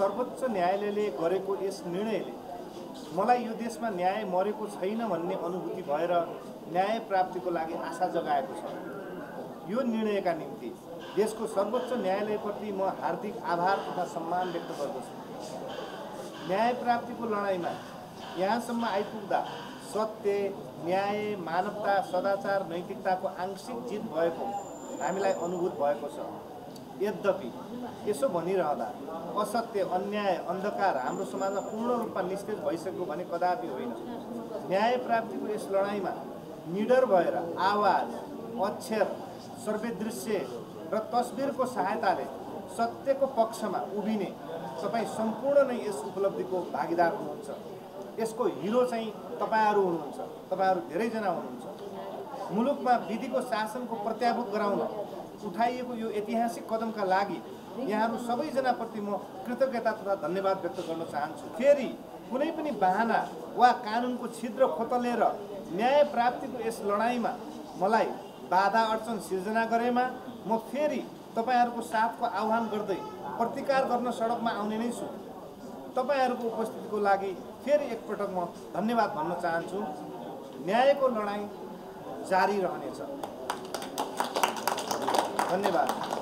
सर्वोच्च न्यायालयले गरेको यस निर्णयले मलाई यो देशमा न्याय मरेको छैन भन्ने अनुभूति भएर न्याय प्राप्तिको लागि आशा जगाएको छ। यो निर्णयका निम्ति देशको सर्वोच्च न्यायालयप्रति म हार्दिक आभार तथा सम्मान व्यक्त गर्दछु। न्याय प्राप्तिको लडाइँमा यहाँसम्म आइपुग्दा सत्य न्याय मानवता सदाचार नैतिकताको आंशिक जित भएको हामीलाई अनुभूत भएको छ। यद्यपि यसो भनिरहँदा असत्य अन्याय अन्धकार हाम्रो समाजमा पूर्ण रूपमा निस्तेज भइसक्यो भने कदापि होइन। न्याय प्राप्तिको यस लडाइँमा निडर भएर आवाज अक्षर सर्वेदृश्य र तस्बिरको सहायताले सत्यको पक्षमा उभिने तपाईँ सम्पूर्ण नै यस उपलब्धिको भागीदार हुनुहुन्छ। यसको हिरो चाहिँ तपाईँहरू हुनुहुन्छ। तपाईँहरू धेरैजना हुनुहुन्छ। मुलुकमा विधिको शासनको प्रत्याभूत गराउन उठाइएको यो ऐतिहासिक कदमका लागि यहाँहरू सबैजनाप्रति म कृतज्ञता तथा धन्यवाद व्यक्त गर्न चाहन्छु। फेरि कुनै पनि बाहना वा कानुनको छिद्र खोतलेर न्याय प्राप्तिको यस लडाइँमा मलाई बाधा अडचन सिर्जना गरेमा म फेरि तपाईँहरूको साथको आह्वान गर्दै प्रतिकार गर्न सडकमा आउने नै छु। तपाईँहरूको उपस्थितिको लागि फेरि एकपटक म धन्यवाद भन्न चाहन्छु। न्यायको लडाइँ जारी रहनेछ। धन्यवाद।